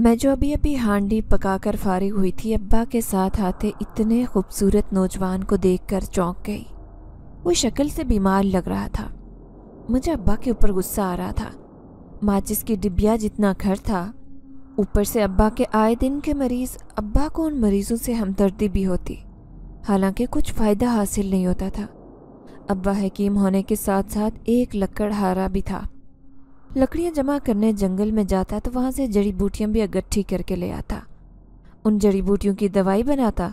मैं जो अभी अभी हांडी पकाकर फारिग हुई थी, अब्बा के साथ आते इतने खूबसूरत नौजवान को देखकर चौंक गई। वो शक्ल से बीमार लग रहा था। मुझे अब्बा के ऊपर गुस्सा आ रहा था। माचिस की डिब्बिया जितना घर था, ऊपर से अब्बा के आए दिन के मरीज़, अब्बा को उन मरीज़ों से हमदर्दी भी होती। हालाँकि कुछ फ़ायदा हासिल नहीं होता था। अब्बा हकीम होने के साथ साथ एक लकड़हारा भी था। लकड़ियाँ जमा करने जंगल में जाता तो वहाँ से जड़ी बूटियाँ भी इकट्ठी करके ले आता। उन जड़ी बूटियों की दवाई बनाता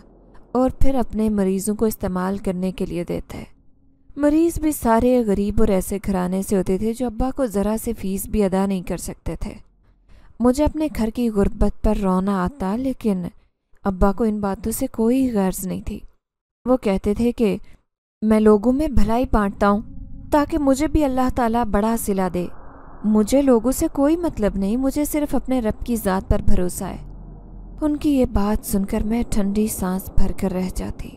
और फिर अपने मरीज़ों को इस्तेमाल करने के लिए देता है। मरीज़ भी सारे गरीब और ऐसे घराने से होते थे जो अब्बा को ज़रा से फ़ीस भी अदा नहीं कर सकते थे। मुझे अपने घर की गुर्बत पर रोना आता, लेकिन अब्बा को इन बातों से कोई गर्ज नहीं थी। वो कहते थे कि, मैं लोगों में भलाई बांटता हूँ ताकि मुझे भी अल्लाह ताला बड़ा सिला दे। मुझे लोगों से कोई मतलब नहीं, मुझे सिर्फ़ अपने रब की ज़ात पर भरोसा है। उनकी ये बात सुनकर मैं ठंडी सांस भर कर रह जाती।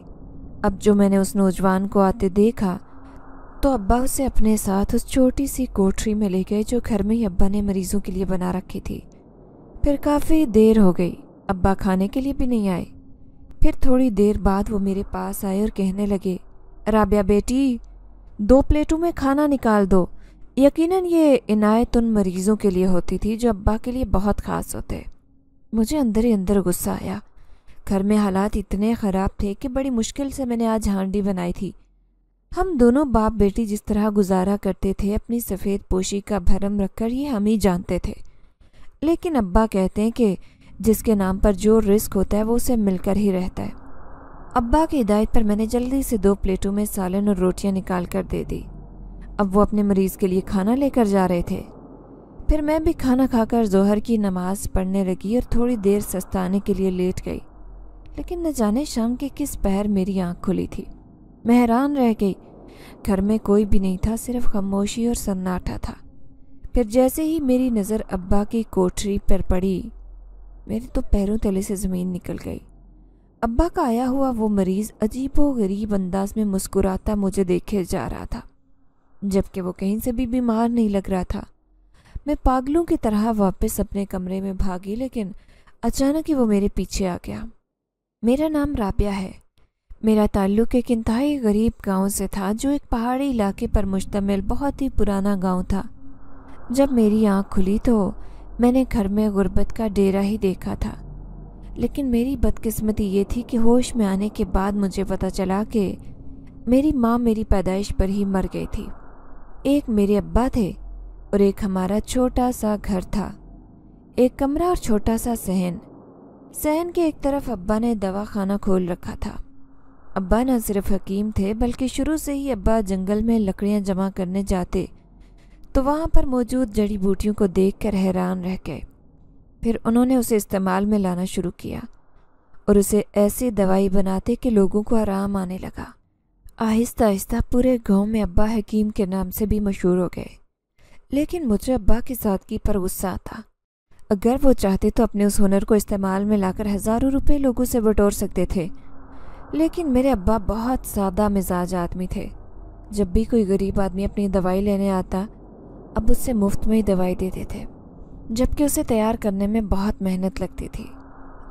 अब जो मैंने उस नौजवान को आते देखा तो अब्बा उसे अपने साथ उस छोटी सी कोठरी में ले गए, जो घर में ही अब्बा ने मरीजों के लिए बना रखी थी। फिर काफ़ी देर हो गई, अब्बा खाने के लिए भी नहीं आए। फिर थोड़ी देर बाद वो मेरे पास आए और कहने लगे, राबिया बेटी, दो प्लेटों में खाना निकाल दो। यकीनन ये इनायत उन मरीज़ों के लिए होती थी जो अब्बा के लिए बहुत ख़ास होते। मुझे अंदर ही अंदर गुस्सा आया। घर में हालात इतने ख़राब थे कि बड़ी मुश्किल से मैंने आज हांडी बनाई थी। हम दोनों बाप बेटी जिस तरह गुजारा करते थे, अपनी सफ़ेद पोशी का भरम रखकर ये हम ही जानते थे। लेकिन अब्बा कहते हैं कि जिसके नाम पर जो रिस्क होता है, वो उसे मिलकर ही रहता है। अब्बा की हिदायत पर मैंने जल्दी से दो प्लेटों में सालन और रोटियाँ निकाल कर दे दी। अब वो अपने मरीज़ के लिए खाना लेकर जा रहे थे। फिर मैं भी खाना खाकर जोहर की नमाज़ पढ़ने लगी और थोड़ी देर सस्ताने के लिए लेट गई। लेकिन न जाने शाम के किस पहर मेरी आँख खुली थी। मैं हैरान रह गई। घर में कोई भी नहीं था, सिर्फ़ खामोशी और सन्नाटा था। फिर जैसे ही मेरी नज़र अब्बा की कोठरी पर पड़ी, मेरे तो पैरों तले से ज़मीन निकल गई। अब्बा का आया हुआ वो मरीज़ अजीबो गरीब अंदाज में मुस्कुराता मुझे देखे जा रहा था। जबकि वो कहीं से भी बीमार नहीं लग रहा था। मैं पागलों की तरह वापस अपने कमरे में भागी, लेकिन अचानक ही वो मेरे पीछे आ गया। मेरा नाम राबिया है। मेरा ताल्लुक़ एक इंतहाई गरीब गाँव से था, जो एक पहाड़ी इलाके पर मुश्तमिल बहुत ही पुराना गाँव था। जब मेरी आँख खुली तो मैंने घर में गुर्बत का डेरा ही देखा था। लेकिन मेरी बदकिस्मती ये थी कि होश में आने के बाद मुझे पता चला कि मेरी माँ मेरी पैदाइश पर ही मर गई थी। एक मेरे अब्बा थे और एक हमारा छोटा सा घर था। एक कमरा और छोटा सा सहन। सहन के एक तरफ़ अब्बा ने दवा खाना खोल रखा था। अब्बा न सिर्फ़ हकीम थे, बल्कि शुरू से ही अब्बा जंगल में लकड़ियाँ जमा करने जाते तो वहाँ पर मौजूद जड़ी बूटियों को देख कर हैरान रह गए। फिर उन्होंने उसे इस्तेमाल में लाना शुरू किया और उसे ऐसी दवाई बनाते कि लोगों को आराम आने लगा। आहिस्ता आहिस्ता पूरे गाँव में अब्बा हकीम के नाम से भी मशहूर हो गए। लेकिन मुझे अब्बा की सादगी पर गुस्सा था। अगर वो चाहते तो अपने उस हुनर को इस्तेमाल में लाकर हज़ारों रुपए लोगों से बटोर सकते थे। लेकिन मेरे अब्बा बहुत सादा मिजाज आदमी थे। जब भी कोई गरीब आदमी अपनी दवाई लेने आता, अब उससे मुफ़्त में ही दवाई देते थे। जबकि उसे तैयार करने में बहुत मेहनत लगती थी।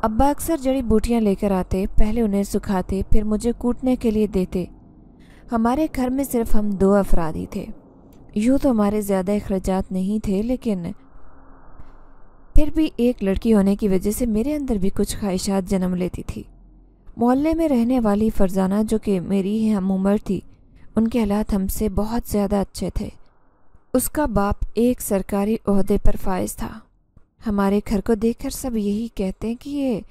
अब्बा अक्सर जड़ी बूटियाँ लेकर आते, पहले उन्हें सुखाते, फिर मुझे कूटने के लिए देते। हमारे घर में सिर्फ़ हम दो अफराद ही थे। यूँ तो हमारे ज़्यादा अखराज नहीं थे, लेकिन फिर भी एक लड़की होने की वजह से मेरे अंदर भी कुछ ख्वाहिशात जन्म लेती थी। मोहल्ले में रहने वाली फरजाना, जो कि मेरी ही हम उम्र थी, उनके हालात हमसे बहुत ज़्यादा अच्छे थे। उसका बाप एक सरकारी अहदे पर फायज था। हमारे घर को देखकर सब यही कहते हैं कि ये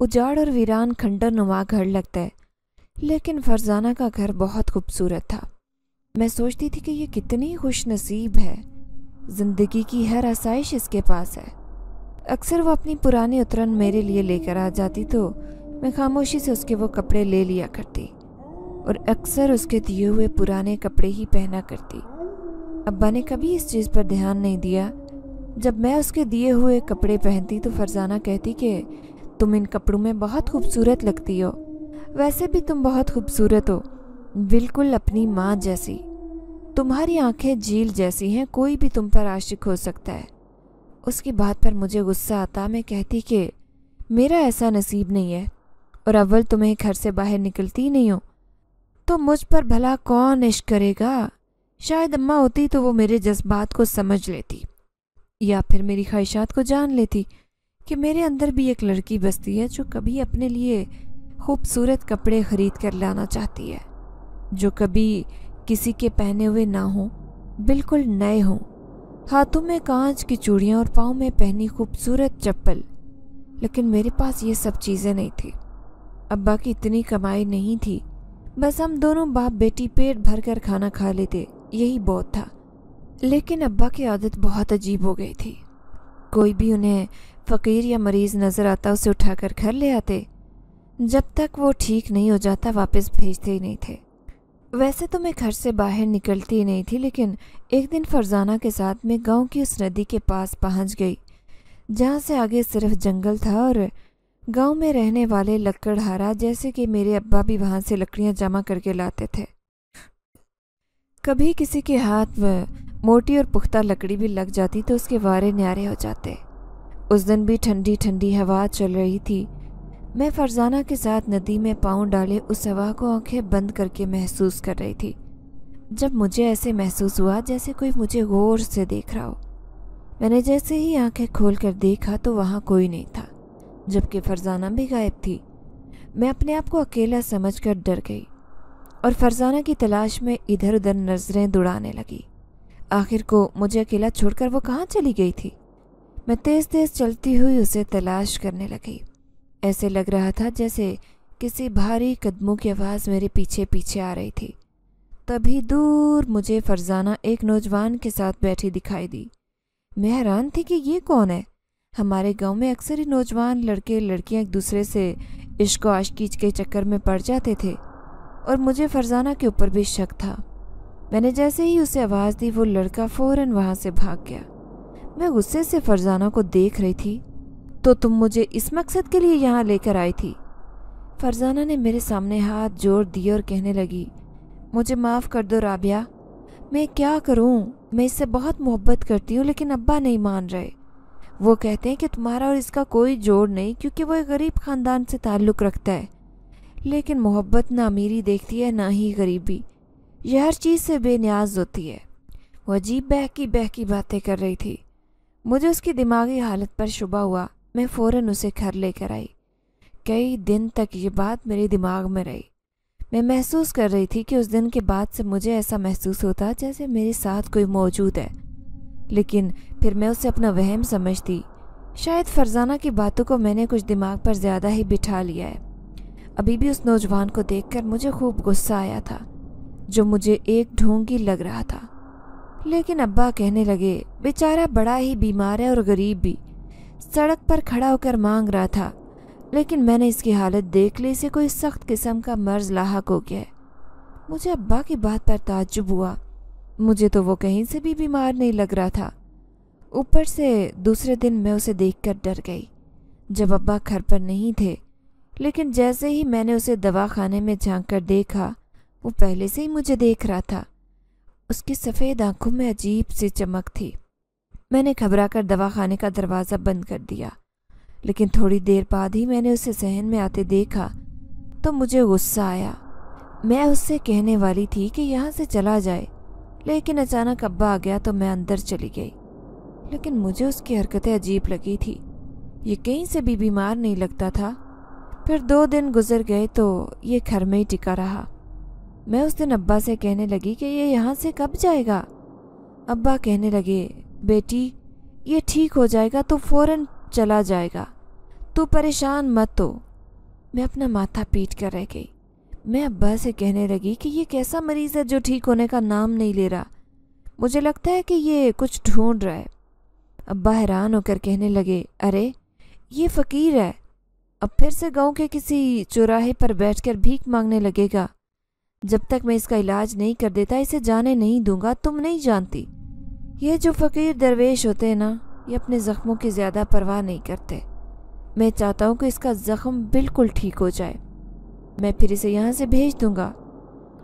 उजाड़ और वीरान खंडर नुमा घर लगता है। लेकिन फरजाना का घर बहुत खूबसूरत था। मैं सोचती थी कि ये कितनी खुश नसीब है। ज़िंदगी की हर आसाइश इसके पास है। अक्सर वो अपनी पुरानी उतरन मेरे लिए लेकर आ जाती तो मैं खामोशी से उसके वो कपड़े ले लिया करती और अक्सर उसके दिए हुए पुराने कपड़े ही पहना करती। अब्बा ने कभी इस चीज़ पर ध्यान नहीं दिया। जब मैं उसके दिए हुए कपड़े पहनती तो फरजाना कहती कि, तुम इन कपड़ों में बहुत खूबसूरत लगती हो। वैसे भी तुम बहुत खूबसूरत हो। बिल्कुल अपनी माँ जैसी। तुम्हारी आँखें झील जैसी हैं, कोई भी तुम पर आशिक हो सकता है। उसकी बात पर मुझे गुस्सा आता, मैं कहती कि, मेरा ऐसा नसीब नहीं है, और अव्वल तुम्हें घर से बाहर निकलती नहीं हो। तो मुझ पर भला कौन इश्क करेगा? शायद अम्मा होती तो वो मेरे जज्बात को समझ लेती, या फिर मेरी ख्वाहिशात को जान लेती कि मेरे अंदर भी एक लड़की बसती है जो कभी अपने लिए खूबसूरत कपड़े खरीद कर लाना चाहती है, जो कभी किसी के पहने हुए ना हों, बिल्कुल नए हों। हाथों में कांच की चूड़ियाँ और पाँव में पहनी खूबसूरत चप्पल, लेकिन मेरे पास ये सब चीज़ें नहीं थी। अब्बा की इतनी कमाई नहीं थी, बस हम दोनों बाप बेटी पेट भर कर खाना खा लेते, यही बहुत था। लेकिन अब्बा की आदत बहुत अजीब हो गई थी। कोई भी उन्हें फ़कीर या मरीज़ नज़र आता, उसे उठाकर घर ले आते जब तक वो ठीक नहीं हो जाता, वापस भेजते ही नहीं थे। वैसे तो मैं घर से बाहर निकलती ही नहीं थी, लेकिन एक दिन फरजाना के साथ मैं गाँव की उस नदी के पास पहुँच गई, जहाँ से आगे सिर्फ़ जंगल था और गाँव में रहने वाले लकड़हारा जैसे कि मेरे अब्बा भी वहाँ से लकड़ियाँ जमा करके लाते थे। कभी किसी के हाथ में मोटी और पुख्ता लकड़ी भी लग जाती तो उसके वारे न्यारे हो जाते। उस दिन भी ठंडी ठंडी हवा चल रही थी मैं फरजाना के साथ नदी में पाँव डाले उस हवा को आँखें बंद करके महसूस कर रही थी। जब मुझे ऐसे महसूस हुआ जैसे कोई मुझे गौर से देख रहा हो। मैंने जैसे ही आँखें खोल कर देखा तो वहाँ कोई नहीं था, जबकि फरजाना भी गायब थी। मैं अपने आप को अकेला समझकर डर गई और फरजाना की तलाश में इधर उधर नज़रें दुड़ाने लगी। आखिर को मुझे अकेला छोड़कर वो कहाँ चली गई थी? मैं तेज़ तेज़ चलती हुई उसे तलाश करने लगी। ऐसे लग रहा था जैसे किसी भारी कदमों की आवाज़ मेरे पीछे पीछे आ रही थी। तभी दूर मुझे फरजाना एक नौजवान के साथ बैठी दिखाई दी। मैं हैरान थी कि ये कौन है? हमारे गाँव में अक्सर ही नौजवान लड़के लड़कियाँ एक दूसरे से इश्क आशकीच के चक्कर में पड़ जाते थे, और मुझे फरजाना के ऊपर भी शक था। मैंने जैसे ही उसे आवाज़ दी, वो लड़का फ़ौरन वहाँ से भाग गया। मैं गुस्से से फरजाना को देख रही थी। तो तुम मुझे इस मकसद के लिए यहाँ लेकर आई थी। फरजाना ने मेरे सामने हाथ जोड़ दिए और कहने लगी, मुझे माफ़ कर दो राबिया। मैं क्या करूँ? मैं इससे बहुत मोहब्बत करती हूँ, लेकिन अब्बा नहीं मान रहे। वो कहते हैं कि तुम्हारा और इसका कोई जोड़ नहीं, क्योंकि वो एक गरीब ख़ानदान से ताल्लुक़ रखता है। लेकिन मोहब्बत ना अमीरी देखती है, ना ही गरीबी। यह हर चीज़ से बेनियाज होती है। वो अजीब बहकी बहकी बातें कर रही थी। मुझे उसकी दिमागी हालत पर शुबा हुआ। मैं फ़ौरन उसे घर लेकर आई। कई दिन तक ये बात मेरे दिमाग में रही। मैं महसूस कर रही थी कि उस दिन के बाद से मुझे ऐसा महसूस होता जैसे मेरे साथ कोई मौजूद है। लेकिन फिर मैं उसे अपना वहम समझती। शायद फरजाना की बातों को मैंने कुछ दिमाग पर ज़्यादा ही बिठा लिया है। अभी भी उस नौजवान को देखकर मुझे खूब गुस्सा आया था, जो मुझे एक ढोंगी लग रहा था। लेकिन अब्बा कहने लगे, बेचारा बड़ा ही बीमार है और गरीब भी। सड़क पर खड़ा होकर मांग रहा था, लेकिन मैंने इसकी हालत देख ली, इसे कोई सख्त किस्म का मर्ज लाक हो गया मुझे अब्बा की बात पर ताज्जुब हुआ। मुझे तो वो कहीं से भी बीमार नहीं लग रहा था। ऊपर से दूसरे दिन मैं उसे देखकर डर गई, जब अब्बा घर पर नहीं थे, लेकिन जैसे ही मैंने उसे दवा खाने में झाँक कर देखा, वो पहले से ही मुझे देख रहा था। उसकी सफ़ेद आँखों में अजीब सी चमक थी। मैंने दवा खाने का दरवाज़ा बंद कर दिया। लेकिन थोड़ी देर बाद ही मैंने उसे सहन में आते देखा तो मुझे गुस्सा आया। मैं उससे कहने वाली थी कि यहाँ से चला जाए, लेकिन अचानक अब्बा आ गया तो मैं अंदर चली गई। लेकिन मुझे उसकी हरकतें अजीब लगी थी। ये कहीं से भी बीमार नहीं लगता था। फिर दो दिन गुजर गए तो ये घर में ही टिका रहा। मैं उस दिन अब्बा से कहने लगी कि ये यहाँ से कब जाएगा? अब्बा कहने लगे बेटी, ये ठीक हो जाएगा तो फ़ौरन चला जाएगा। तू परेशान मत हो। मैं अपना माथा पीट कर रह गई। मैं अब्बा से कहने लगी कि ये कैसा मरीज़ है जो ठीक होने का नाम नहीं ले रहा। मुझे लगता है कि ये कुछ ढूंढ रहा है। अब्बा हैरान होकर कहने लगे, अरे, ये फ़कीर है। अब फिर से गाँव के किसी चौराहे पर बैठकर भीख मांगने लगेगा। जब तक मैं इसका इलाज नहीं कर देता, इसे जाने नहीं दूँगा, तुम नहीं जानती। ये जो फ़कीर दरवेश होते हैं ना, ये अपने ज़ख्मों की ज़्यादा परवाह नहीं करते। मैं चाहता हूँ कि इसका ज़ख्म बिल्कुल ठीक हो जाए। मैं फिर इसे यहाँ से भेज दूँगा।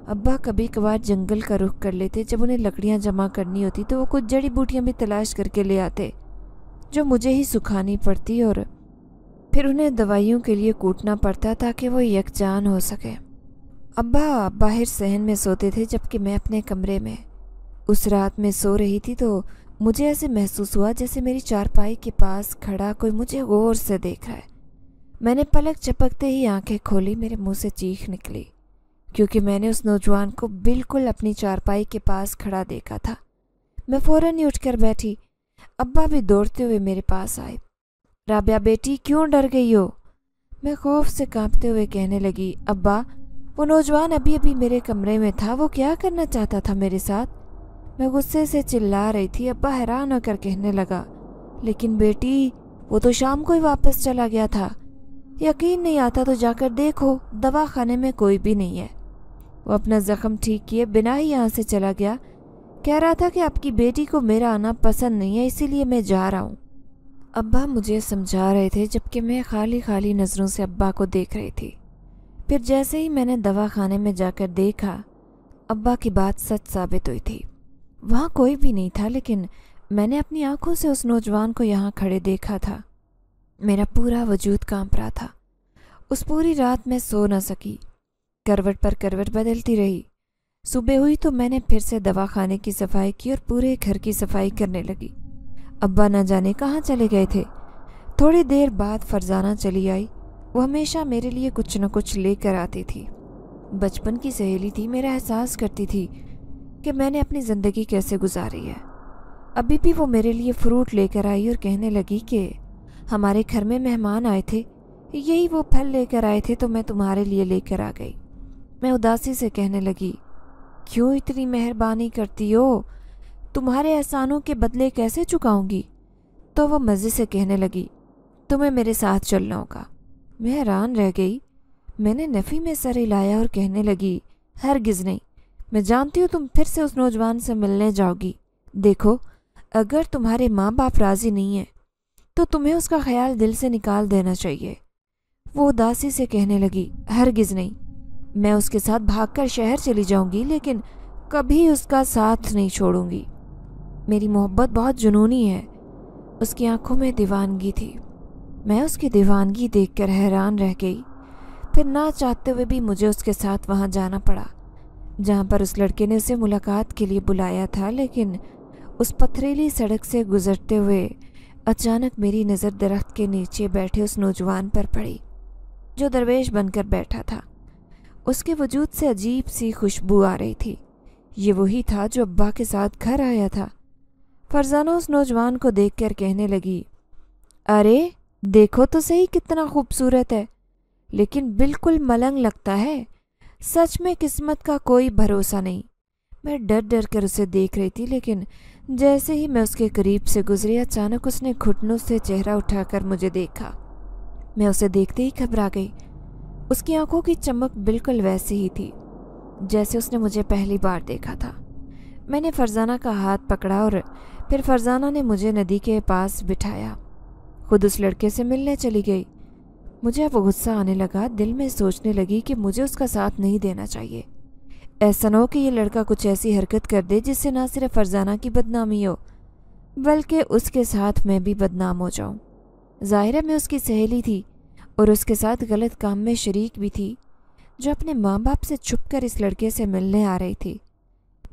अब्बा कभी कभार जंगल का रुख कर लेते, जब उन्हें लकड़ियाँ जमा करनी होती तो वो कुछ जड़ी बूटियाँ भी तलाश करके ले आते, जो मुझे ही सुखानी पड़ती और फिर उन्हें दवाइयों के लिए कूटना पड़ता ताकि वो यकजान हो सके। अब्बा बाहर सहन में सोते थे, जबकि मैं अपने कमरे में उस रात में सो रही थी तो मुझे ऐसे महसूस हुआ जैसे मेरी चारपाई के पास खड़ा कोई मुझे गौर से देख रहा है। मैंने पलक चपकते ही आँखें खोली, मेरे मुँह से चीख निकली, क्योंकि मैंने उस नौजवान को बिल्कुल अपनी चारपाई के पास खड़ा देखा था। मैं फ़ौरन ही उठकर बैठी, अब्बा भी दौड़ते हुए मेरे पास आए। राबिया, बेटी, क्यों डर गई हो? मैं खौफ से कांपते हुए कहने लगी, अब्बा, वो नौजवान अभी अभी मेरे कमरे में था, वो क्या करना चाहता था मेरे साथ? मैं गुस्से से चिल्ला रही थी, अब्बा हैरान होकर कहने लगा। लेकिन बेटी, वो तो शाम को ही वापस चला गया था। यकीन नहीं आता तो जाकर देखो दवा खाने में कोई भी नहीं है। वो अपना ज़ख्म ठीक किए बिना ही यहाँ से चला गया। कह रहा था कि आपकी बेटी को मेरा आना पसंद नहीं है, इसीलिए मैं जा रहा हूँ। अब्बा मुझे समझा रहे थे, जबकि मैं खाली खाली नज़रों से अब्बा को देख रही थी। फिर जैसे ही मैंने दवा खाने में जाकर देखा, अब्बा की बात सच साबित हुई थी। वहाँ कोई भी नहीं था, लेकिन मैंने अपनी आँखों से उस नौजवान को यहाँ खड़े देखा था। मेरा पूरा वजूद काँप रहा था। उस पूरी रात मैं सो न सकी। करवट पर करवट बदलती रही। सुबह हुई तो मैंने फिर से दवा खाने की सफ़ाई की और पूरे घर की सफ़ाई करने लगी। अब्बा न जाने कहाँ चले गए थे। थोड़ी देर बाद फरजाना चली आई। वो हमेशा मेरे लिए कुछ न कुछ लेकर आती थी। बचपन की सहेली थी, मेरा एहसास करती थी कि मैंने अपनी ज़िंदगी कैसे गुजारी है। अभी भी वो मेरे लिए फ्रूट लेकर आई और कहने लगी कि हमारे घर में मेहमान आए थे, यही वो फल लेकर आए थे तो मैं तुम्हारे लिए लेकर आ गई। मैं उदासी से कहने लगी, क्यों इतनी मेहरबानी करती हो? तुम्हारे एहसानों के बदले कैसे चुकाऊँगी? तो वो मज़े से कहने लगी, तुम्हें मेरे साथ चलना होगा। मैं हैरान रह गई। मैंने नफ़ी में सर हिलाया और कहने लगी, हरगिज़ नहीं मैं जानती हूँ तुम फिर से उस नौजवान से मिलने जाओगी। देखो, अगर तुम्हारे माँ बाप राज़ी नहीं हैं तो तुम्हें उसका ख्याल दिल से निकाल देना चाहिए। वो उदासी से कहने लगी, हरगिज़ नहीं। मैं उसके साथ भागकर शहर चली जाऊँगी, लेकिन कभी उसका साथ नहीं छोड़ूँगी। मेरी मोहब्बत बहुत जुनूनी है। उसकी आँखों में दीवानगी थी। मैं उसकी दीवानगी देखकर हैरान रह गई। फिर ना चाहते हुए भी मुझे उसके साथ वहाँ जाना पड़ा। जहाँ पर उस लड़के ने उसे मुलाकात के लिए बुलाया था, लेकिन उस पथरीली सड़क से गुजरते हुए अचानक मेरी नज़र दरख्त के नीचे बैठे उस नौजवान पर पड़ी, जो दरवेश बनकर बैठा था। उसके वजूद से अजीब सी खुशबू आ रही थी। ये वही था जो अब्बा के साथ घर आया था। फरजाना उस नौजवान को देखकर कहने लगी, अरे, देखो तो सही कितना खूबसूरत है, लेकिन बिल्कुल मलंग लगता है। सच में किस्मत का कोई भरोसा नहीं। मैं डर डर कर उसे देख रही थी, लेकिन जैसे ही मैं उसके करीब से गुजरी, अचानक उसने घुटनों से चेहरा उठाकर मुझे देखा। मैं उसे देखते ही घबरा गई। उसकी आँखों की चमक बिल्कुल वैसी ही थी, जैसे उसने मुझे पहली बार देखा था। मैंने फरजाना का हाथ पकड़ा और फिर फरजाना ने मुझे नदी के पास बिठाया। खुद उस लड़के से मिलने चली गई। मुझे अब गुस्सा आने लगा, दिल में सोचने लगी कि मुझे उसका साथ नहीं देना चाहिए। ऐसा न हो कि ये लड़का कुछ ऐसी हरकत कर दे जिससे ना सिर्फ़ फरजाना की बदनामी हो, बल्कि उसके साथ मैं भी बदनाम हो जाऊँ। ज़ाहिर मैं उसकी सहेली थी और उसके साथ गलत काम में शरीक भी थी, जो अपने माँ बाप से छुप इस लड़के से मिलने आ रही थी।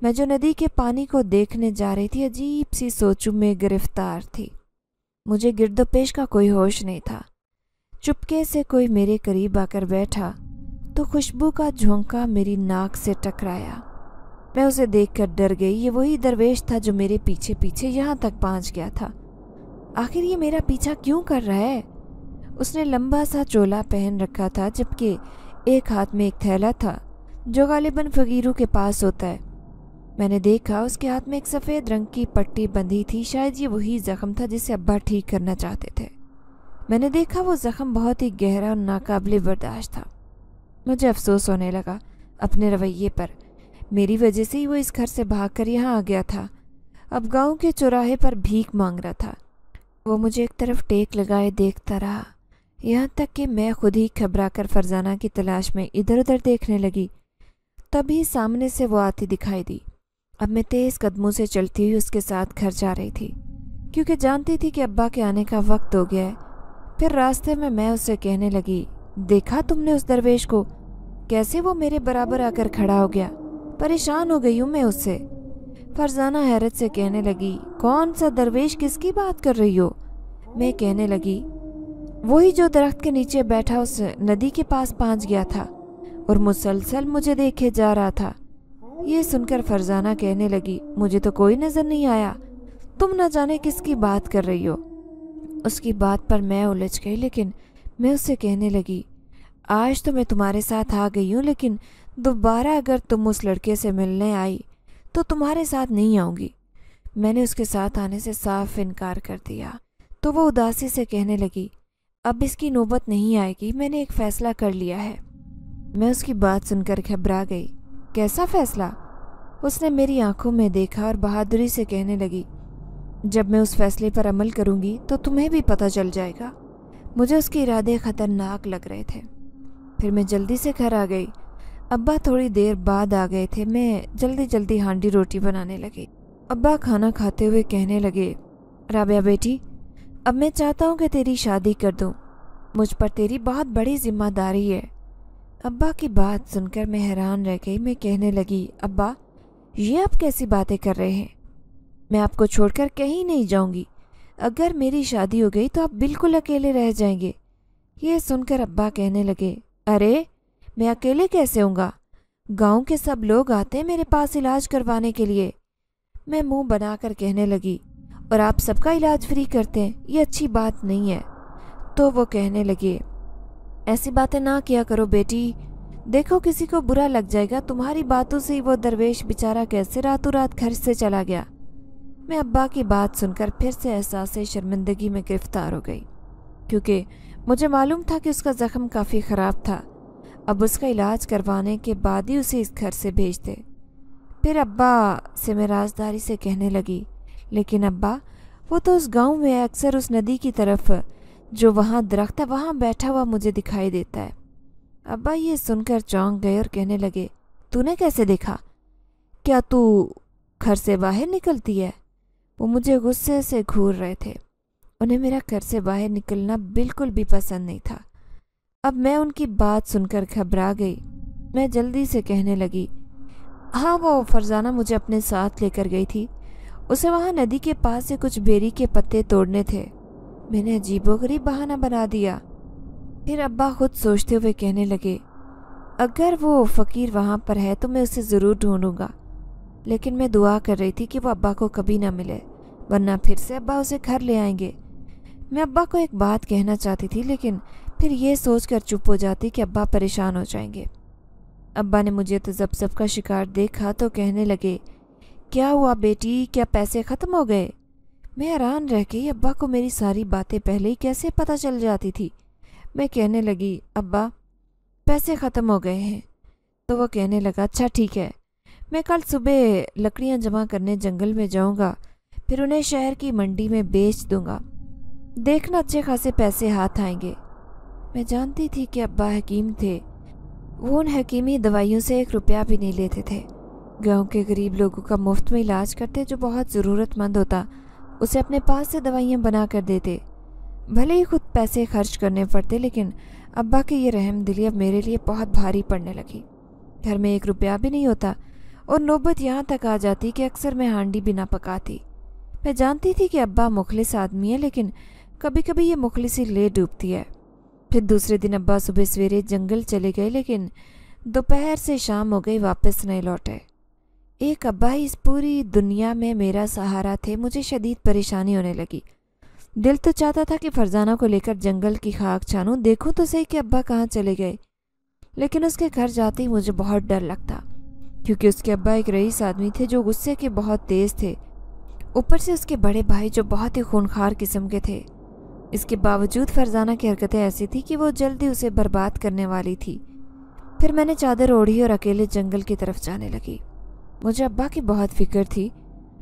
मैं जो नदी के पानी को देखने जा रही थी, अजीब सी सोचों में गिरफ़्तार थी। मुझे गिरदोपेश का कोई होश नहीं था। चुपके से कोई मेरे करीब आकर बैठा तो खुशबू का झोंका मेरी नाक से टकराया। मैं उसे देखकर डर गई, ये वही दरवेश था जो मेरे पीछे पीछे यहाँ तक पहुँच गया था। आखिर ये मेरा पीछा क्यों कर रहा है? उसने लंबा सा चोला पहन रखा था, जबकि एक हाथ में एक थैला था, जो गालिबन फकीरों के पास होता है। मैंने देखा, उसके हाथ में एक सफ़ेद रंग की पट्टी बंधी थी, शायद ये वही जख्म था जिसे अब्बा ठीक करना चाहते थे। मैंने देखा वो ज़ख्म बहुत ही गहरा और नाकाबले बर्दाश्त था। मुझे अफसोस होने लगा अपने रवैये पर। मेरी वजह से ही वो इस घर से भागकर यहाँ आ गया था। अब गाँव के चौराहे पर भीख मांग रहा था। वो मुझे एक तरफ़ टेक लगाए देखता रहा। यहाँ तक कि मैं खुद ही घबरा कर फरजाना की तलाश में इधर उधर देखने लगी। तभी सामने से वो आती दिखाई दी। अब मैं तेज़ कदमों से चलती हुई उसके साथ घर जा रही थी, क्योंकि जानती थी कि अब्बा के आने का वक्त हो गया है। फिर रास्ते में मैं उससे कहने लगी, देखा तुमने उस दरवेश को? कैसे वो मेरे बराबर आकर खड़ा हो गया? परेशान हो गई हूँ मैं उससे। फरजाना हैरत से कहने लगी, कौन सा दरवेश, किसकी बात कर रही हो? मैं कहने लगी, वही जो दरख्त के नीचे बैठा उस नदी के पास पहुँच गया था और मुसलसल मुझे देखे जा रहा था। ये सुनकर फरजाना कहने लगी, मुझे तो कोई नज़र नहीं आया। तुम न जाने किसकी बात कर रही हो? उसकी बात पर मैं उलझ गई, लेकिन मैं उससे कहने लगी, आज तो मैं तुम्हारे साथ आ गई हूँ, लेकिन दोबारा अगर तुम उस लड़के से मिलने आई तो तुम्हारे साथ नहीं आऊँगी। मैंने उसके साथ आने से साफ़ इनकार कर दिया। तो वो उदासी से कहने लगी, अब इसकी नौबत नहीं आएगी, मैंने एक फ़ैसला कर लिया है। मैं उसकी बात सुनकर घबरा गई, कैसा फैसला? उसने मेरी आँखों में देखा और बहादुरी से कहने लगी जब मैं उस फैसले पर अमल करूँगी तो तुम्हें भी पता चल जाएगा। मुझे उसके इरादे खतरनाक लग रहे थे। फिर मैं जल्दी से घर आ गई। अब्बा थोड़ी देर बाद आ गए थे। मैं जल्दी जल्दी हांडी रोटी बनाने लगी। अब्बा खाना खाते हुए कहने लगे, राबिया बेटी, अब मैं चाहता हूँ कि तेरी शादी कर दूँ। मुझ पर तेरी बहुत बड़ी ज़िम्मेदारी है। अब्बा की बात सुनकर मैं हैरान रह गई। मैं कहने लगी, अब्बा, ये आप कैसी बातें कर रहे हैं? मैं आपको छोड़कर कहीं नहीं जाऊँगी। अगर मेरी शादी हो गई तो आप बिल्कुल अकेले रह जाएँगे। ये सुनकर अब्बा कहने लगे, अरे, मैं अकेले कैसे होऊँगा? गाँव के सब लोग आते हैं मेरे पास इलाज करवाने के लिए। मैं मुँह बनाकर कहने लगी, और आप सबका इलाज फ्री करते हैं, ये अच्छी बात नहीं है। तो वो कहने लगे, ऐसी बातें ना किया करो बेटी। देखो किसी को बुरा लग जाएगा, तुम्हारी बातों से ही वो दरवेश बेचारा कैसे रातों रात घर से चला गया। मैं अब्बा की बात सुनकर फिर से एहसास शर्मिंदगी में गिरफ़्तार हो गई, क्योंकि मुझे मालूम था कि उसका जख्म काफ़ी ख़राब था। अब उसका इलाज करवाने के बाद ही उसे इस घर से भेज दे। फिर अब्बा से मैं राजदारी से कहने लगी, लेकिन अब्बा, वो तो उस गाँव में अक्सर उस नदी की तरफ़, जो वहाँ दरख्त है, वहाँ बैठा हुआ मुझे दिखाई देता है। अब्बा ये सुनकर चौंक गए और कहने लगे, तूने कैसे देखा? क्या तू घर से बाहर निकलती है? वो मुझे गुस्से से घूर रहे थे। उन्हें मेरा घर से बाहर निकलना बिल्कुल भी पसंद नहीं था। अब मैं उनकी बात सुनकर घबरा गई। मैं जल्दी से कहने लगी हाँ वो फरजाना मुझे अपने साथ लेकर गई थी। उसे वहाँ नदी के पास से कुछ बेरी के पत्ते तोड़ने थे। मैंने अजीबोगरीब बहाना बना दिया। फिर अब्बा खुद सोचते हुए कहने लगे, अगर वो फ़कीर वहाँ पर है तो मैं उसे ज़रूर ढूंढूँगा। लेकिन मैं दुआ कर रही थी कि वो अब्बा को कभी ना मिले, वरना फिर से अब्बा उसे घर ले आएँगे। मैं अब्बा को एक बात कहना चाहती थी, लेकिन फिर ये सोच कर चुप हो जाती कि अब्बा परेशान हो जाएँगे। अब्बा ने मुझे तो जब सबका शिकार देखा तो कहने लगे, क्या हुआ बेटी? क्या पैसे ख़त्म हो गए? मैं हैरान रह गई, अब्बा को मेरी सारी बातें पहले ही कैसे पता चल जाती थी। मैं कहने लगी, अब्बा, पैसे ख़त्म हो गए हैं। तो वो कहने लगा अच्छा ठीक है। मैं कल सुबह लकड़ियाँ जमा करने जंगल में जाऊँगा, फिर उन्हें शहर की मंडी में बेच दूँगा। देखना अच्छे खासे पैसे हाथ आएँगे। मैं जानती थी कि अब्बा हकीम थे। वो उन हकीमी दवाइयों से एक रुपया भी नहीं लेते थे। गाँव के गरीब लोगों का मुफ़्त में इलाज करते जो बहुत ज़रूरतमंद होता, उसे अपने पास से दवाइयाँ बना कर देते। भले ही खुद पैसे खर्च करने पड़ते, लेकिन अब्बा की ये रहम दिली अब मेरे लिए बहुत भारी पड़ने लगी। घर में एक रुपया भी नहीं होता और नौबत यहाँ तक आ जाती कि अक्सर मैं हांडी बिना पकाती। मैं जानती थी कि अब्बा मुखलिस आदमी है, लेकिन कभी कभी ये मुखलिसी ले डूबती है। फिर दूसरे दिन अब्बा सुबह सवेरे जंगल चले गए, लेकिन दोपहर से शाम हो गई, वापस नहीं लौटे। एक अब्बा इस पूरी दुनिया में मेरा सहारा थे, मुझे शदीद परेशानी होने लगी। दिल तो चाहता था कि फरजाना को लेकर जंगल की खाक छानूं, देखूँ तो सही कि अब्बा कहाँ चले गए। लेकिन उसके घर जाते ही मुझे बहुत डर लगता। क्योंकि उसके अब्बा एक रईस आदमी थे जो गुस्से के बहुत तेज थे। ऊपर से उसके बड़े भाई जो बहुत ही खूनखार किस्म के थे। इसके बावजूद फरजाना की हरकतें ऐसी थी कि वो जल्दी उसे बर्बाद करने वाली थी। फिर मैंने चादर ओढ़ी और अकेले जंगल की तरफ़ जाने लगी। मुझे अब्बा की बहुत फ़िक्र थी।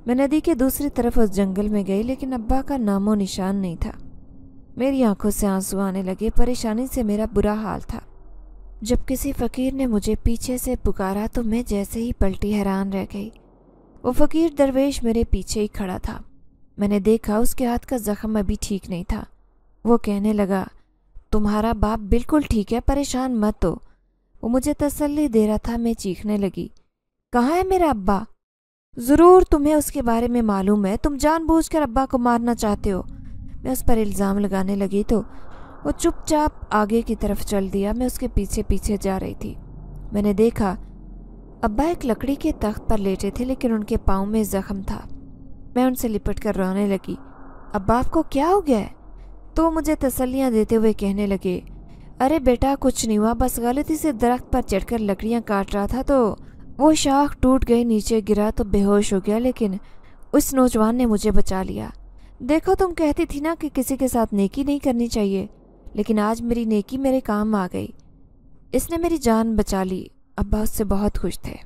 मैं नदी के दूसरी तरफ़ उस जंगल में गई, लेकिन अब्बा का नामो निशान नहीं था। मेरी आँखों से आँसू आने लगे, परेशानी से मेरा बुरा हाल था। जब किसी फ़कीर ने मुझे पीछे से पुकारा तो मैं जैसे ही पलटी हैरान रह गई। वो फ़कीर दरवेश मेरे पीछे ही खड़ा था। मैंने देखा उसके हाथ का जख्म अभी ठीक नहीं था। वो कहने लगा, तुम्हारा बाप बिल्कुल ठीक है, परेशान मत हो। वो मुझे तसल्ली दे रहा था, मैं चीखने लगी। कहाँ है मेरा अब्बा? ज़रूर तुम्हें उसके बारे में मालूम है। तुम जानबूझकर अब्बा को मारना चाहते हो। मैं उस पर इल्ज़ाम लगाने लगी तो वो चुपचाप आगे की तरफ़ चल दिया। मैं उसके पीछे पीछे जा रही थी। मैंने देखा, अब्बा एक लकड़ी के तख्त पर लेटे थे, लेकिन उनके पाँव में जख्म था। मैं उनसे लिपट कर रोने लगी। अब्बा, आपको क्या हो गया है? तो मुझे तसलियाँ देते हुए कहने लगे, अरे बेटा, कुछ नहीं हुआ। बस गलती से दरख्त पर चढ़कर लकड़ियाँ काट रहा था तो वो शाख टूट गई, नीचे गिरा तो बेहोश हो गया, लेकिन उस नौजवान ने मुझे बचा लिया। देखो, तुम कहती थी ना कि किसी के साथ नेकी नहीं करनी चाहिए। लेकिन आज मेरी नेकी मेरे काम आ गई। इसने मेरी जान बचा ली। अब्बा उससे बहुत खुश थे।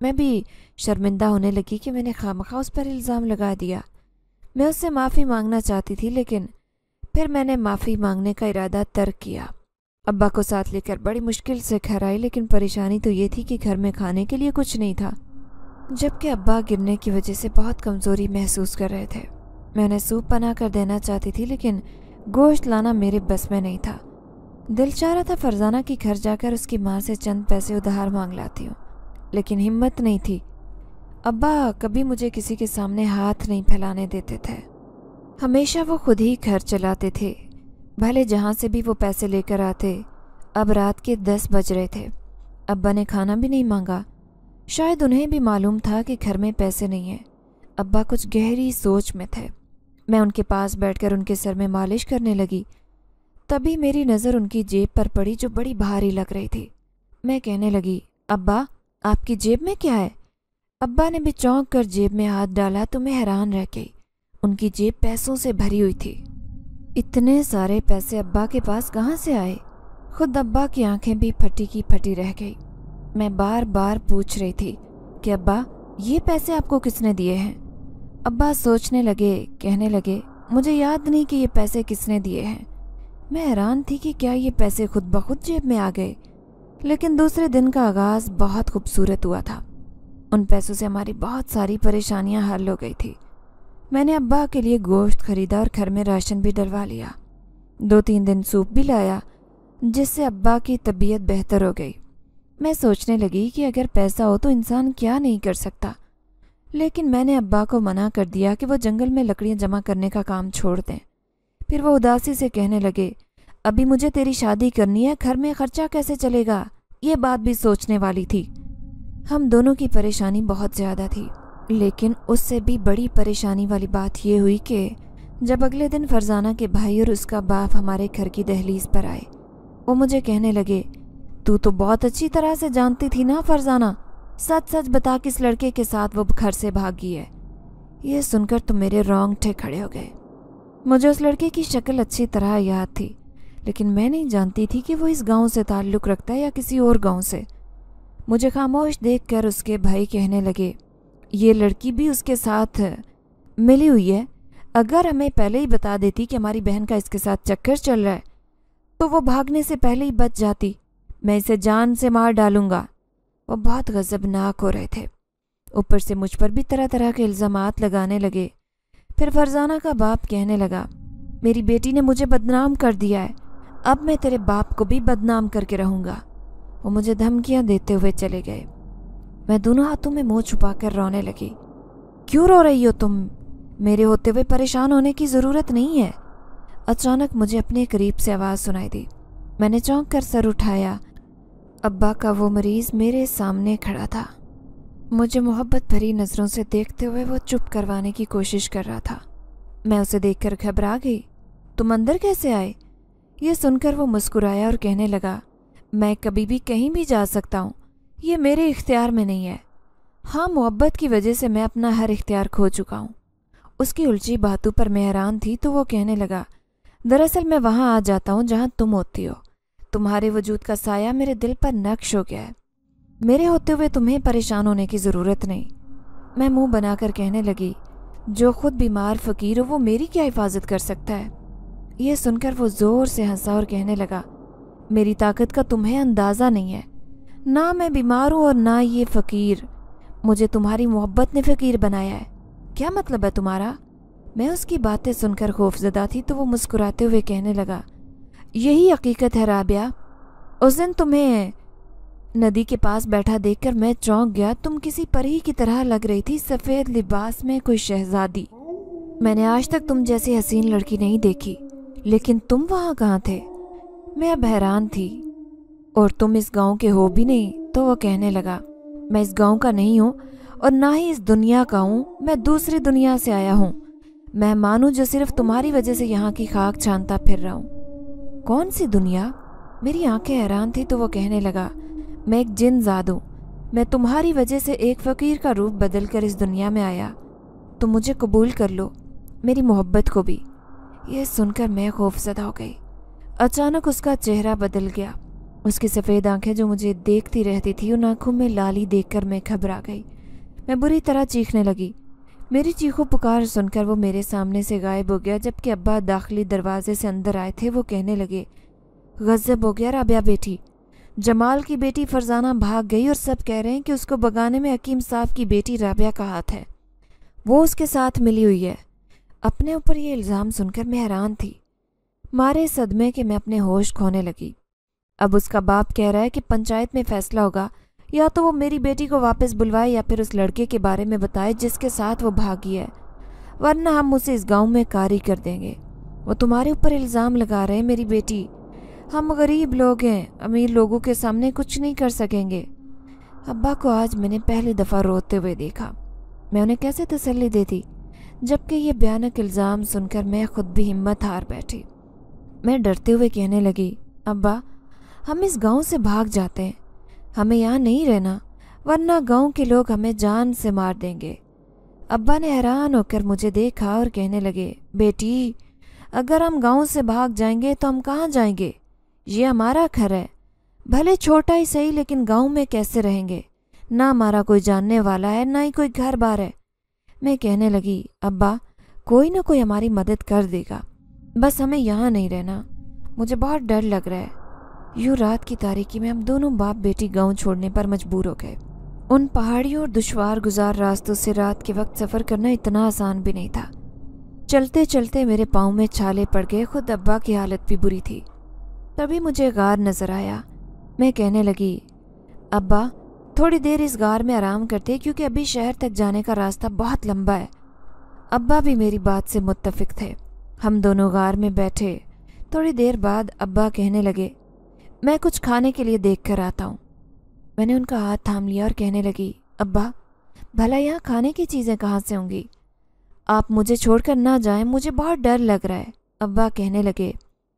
मैं भी शर्मिंदा होने लगी कि मैंने खामखा उस पर इल्ज़ाम लगा दिया। मैं उससे माफ़ी मांगना चाहती थी, लेकिन फिर मैंने माफ़ी मांगने का इरादा तर्क किया। अब्बा को साथ लेकर बड़ी मुश्किल से घर आई, लेकिन परेशानी तो ये थी कि घर में खाने के लिए कुछ नहीं था, जबकि अब्बा गिरने की वजह से बहुत कमज़ोरी महसूस कर रहे थे। मैं उन्हें सूप बना कर देना चाहती थी, लेकिन गोश्त लाना मेरे बस में नहीं था। दिल चाह रहा था फरजाना की घर जाकर उसकी माँ से चंद पैसे उधार मांग लाती हूँ, लेकिन हिम्मत नहीं थी। अब्बा, कभी मुझे किसी के सामने हाथ नहीं फैलाने देते थे। हमेशा वो खुद ही घर चलाते थे। भले जहाँ से भी वो पैसे लेकर आते, अब रात के दस बज रहे थे। अब्बा ने खाना भी नहीं मांगा। शायद उन्हें भी मालूम था कि घर में पैसे नहीं हैं। अब्बा कुछ गहरी सोच में थे। मैं उनके पास बैठकर उनके सर में मालिश करने लगी। तभी मेरी नज़र उनकी जेब पर पड़ी जो बड़ी भारी लग रही थी। मैं कहने लगी, अब्बा, आपकी जेब में क्या है? अब्बा ने भी चौंक कर जेब में हाथ डाला तो मैं हैरान रह गई। उनकी जेब पैसों से भरी हुई थी। इतने सारे पैसे अब्बा के पास कहाँ से आए? खुद अब्बा की आँखें भी फटी की फटी रह गई। मैं बार बार पूछ रही थी कि, अब्बा, ये पैसे आपको किसने दिए हैं? अब्बा सोचने लगे, कहने लगे, मुझे याद नहीं कि ये पैसे किसने दिए हैं। मैं हैरान थी कि क्या ये पैसे खुद ब खुद जेब में आ गए। लेकिन दूसरे दिन का आगाज़ बहुत खूबसूरत हुआ था। उन पैसों से हमारी बहुत सारी परेशानियाँ हल हो गई थी। मैंने अब्बा के लिए गोश्त खरीदा और घर में राशन भी डलवा लिया। दो तीन दिन सूप भी लाया, जिससे अब्बा की तबीयत बेहतर हो गई। मैं सोचने लगी कि अगर पैसा हो तो इंसान क्या नहीं कर सकता। लेकिन मैंने अब्बा को मना कर दिया कि वो जंगल में लकड़ियाँ जमा करने का काम छोड़ दें। फिर वो उदासी से कहने लगे, अभी मुझे तेरी शादी करनी है, घर में खर्चा कैसे चलेगा? ये बात भी सोचने वाली थी। हम दोनों की परेशानी बहुत ज़्यादा थी, लेकिन उससे भी बड़ी परेशानी वाली बात यह हुई कि जब अगले दिन फरजाना के भाई और उसका बाप हमारे घर की दहलीज पर आए, वो मुझे कहने लगे, तू तो बहुत अच्छी तरह से जानती थी ना फरजाना? सच सच बता किस लड़के के साथ वो घर से भागी है। ये सुनकर तो मेरे रोंगटे खड़े हो गए। मुझे उस लड़के की शक्ल अच्छी तरह याद थी, लेकिन मैं नहीं जानती थी कि वो इस गाँव से ताल्लुक़ रखता है या किसी और गाँव से। मुझे खामोश देखकर उसके भाई कहने लगे, ये लड़की भी उसके साथ मिली हुई है। अगर हमें पहले ही बता देती कि हमारी बहन का इसके साथ चक्कर चल रहा है तो वो भागने से पहले ही बच जाती। मैं इसे जान से मार डालूँगा। वो बहुत गजबनाक हो रहे थे। ऊपर से मुझ पर भी तरह तरह के इल्ज़ाम लगाने लगे। फिर फरजाना का बाप कहने लगा, मेरी बेटी ने मुझे बदनाम कर दिया है। अब मैं तेरे बाप को भी बदनाम करके रहूँगा। वो मुझे धमकियाँ देते हुए चले गए। मैं दोनों हाथों में मुँह छुपाकर रोने लगी। क्यों रो रही हो तुम? मेरे होते हुए परेशान होने की ज़रूरत नहीं है। अचानक मुझे अपने करीब से आवाज़ सुनाई दी। मैंने चौंक कर सर उठाया अब्बा का वो मरीज़ मेरे सामने खड़ा था। मुझे मोहब्बत भरी नज़रों से देखते हुए वो चुप करवाने की कोशिश कर रहा था। मैं उसे देखकर घबरा गई। तुम अंदर कैसे आए? ये सुनकर वो मुस्कुराया और कहने लगा, मैं कभी भी कहीं भी जा सकता हूँ। ये मेरे इख्तियार में नहीं है। हाँ मोहब्बत की वजह से मैं अपना हर इख्तियार खो चुका हूँ। उसकी उलझी बातों पर मैं हैरान थी तो वो कहने लगा, दरअसल मैं वहाँ आ जाता हूँ जहाँ तुम होती हो। तुम्हारे वजूद का साया मेरे दिल पर नक्श हो गया है। मेरे होते हुए तुम्हें परेशान होने की ज़रूरत नहीं। मैं मुँह बनाकर कहने लगी, जो खुद बीमार, फ़कीर हो, वो मेरी क्या हिफाजत कर सकता है? यह सुनकर वो ज़ोर से हंसा और कहने लगा, मेरी ताकत का तुम्हें अंदाज़ा नहीं है। ना मैं बीमार हूँ और ना ये फ़कीर। मुझे तुम्हारी मोहब्बत ने फ़कीर बनाया है। क्या मतलब है तुम्हारा? मैं उसकी बातें सुनकर खौफजदा थी तो वो मुस्कुराते हुए कहने लगा यही हकीकत है राबिया। उस दिन तुम्हें नदी के पास बैठा देखकर मैं चौंक गया। तुम किसी परी की तरह लग रही थी, सफ़ेद लिबास में कोई शहजादी। मैंने आज तक तुम जैसी हसीन लड़की नहीं देखी, लेकिन तुम वहाँ कहाँ थे? मैं अब हैरान थी, और तुम इस गाँव के हो भी नहीं तो वो कहने लगा, मैं इस गाँव का नहीं हूँ, और ना ही इस दुनिया का हूँ, मैं दूसरी दुनिया से आया हूँ। मैं मानू जो सिर्फ़ तुम्हारी वजह से यहाँ की खाक छानता फिर रहा हूँ। कौन सी दुनिया? मेरी आँखें हैरान थी तो वो कहने लगा, मैं एक जिन जाद। हूँ मैं तुम्हारी वजह से एक फ़कीर का रूप बदल कर इस दुनिया में आया। तो मुझे कबूल कर लो, मेरी मोहब्बत को भी। यह सुनकर मैं खौफजदा हो गई। अचानक उसका चेहरा बदल गया। उसकी सफ़ेद आँखें जो मुझे देखती रहती थी, उन आँखों में लाली देखकर मैं घबरा गई। मैं बुरी तरह चीखने लगी। मेरी चीखों पुकार सुनकर वो मेरे सामने से गायब हो गया, जबकि अब्बा दाखिली दरवाजे से अंदर आए थे, वो कहने लगे, गजब हो गया राबिया बेटी। जमाल की बेटी फरजाना भाग गई और सब कह रहे हैं कि उसको बगाने में हकीम साहब की बेटी राबिया का हाथ है। वो उसके साथ मिली हुई है। अपने ऊपर ये इल्ज़ाम सुनकर मैं हैरान थी। मारे सदमे के मैं अपने होश खोने लगी। अब उसका बाप कह रहा है कि पंचायत में फैसला होगा। या तो वो मेरी बेटी को वापस बुलवाए या फिर उस लड़के के बारे में बताए जिसके साथ वो भागी है। वरना हम उसे इस गाँव में कारी कर देंगे। वो तुम्हारे ऊपर इल्ज़ाम लगा रहे हैं मेरी बेटी। हम गरीब लोग हैं, अमीर लोगों के सामने कुछ नहीं कर सकेंगे। अब्बा को आज मैंने पहली दफ़ा रोते हुए देखा। मैं उन्हें कैसे तसल्ली देती? जबकि ये भयानक इल्ज़ाम सुनकर मैं खुद भी हिम्मत हार बैठी। मैं डरते हुए कहने लगी, अब्बा, हम इस गाँव से भाग जाते हैं। हमें यहाँ नहीं रहना, वरना गाँव के लोग हमें जान से मार देंगे। अब्बा ने हैरान होकर मुझे देखा और कहने लगे, बेटी, अगर हम गाँव से भाग जाएँगे तो हम कहाँ जाएँगे? ये हमारा घर है। भले छोटा ही सही, लेकिन गाँव में कैसे रहेंगे? ना हमारा कोई जानने वाला है, ना ही कोई घर बार है। मैं कहने लगी, अब्बा, कोई ना कोई हमारी मदद कर देगा। बस हमें यहाँ नहीं रहना। मुझे बहुत डर लग रहा है। यूँ रात की तारीकी में हम दोनों बाप बेटी गाँव छोड़ने पर मजबूर हो गए। उन पहाड़ियों और दुशवार गुजार रास्तों से रात के वक्त सफ़र करना इतना आसान भी नहीं था। चलते चलते मेरे पाँव में छाले पड़ गए, खुद अब्बा की हालत भी बुरी थी। तभी मुझे गार नज़र आया। मैं कहने लगी, अब्बा, थोड़ी देर इस गार में आराम करते क्योंकि अभी शहर तक जाने का रास्ता बहुत लंबा है। अब्बा भी मेरी बात से मुत्तफिक थे। हम दोनों गार में बैठे। थोड़ी देर बाद अब्बा कहने लगे मैं कुछ खाने के लिए देख कर आता हूँ। मैंने उनका हाथ थाम लिया और कहने लगी, अब्बा, भला यहाँ खाने की चीज़ें कहाँ से होंगी? आप मुझे छोड़कर ना जाएँ, मुझे बहुत डर लग रहा है। अब्बा कहने लगे,